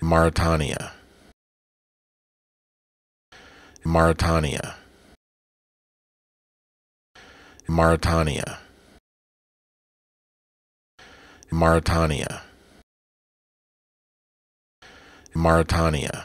Mauritania. Mauritania. Mauritania. Mauritania. Mauritania.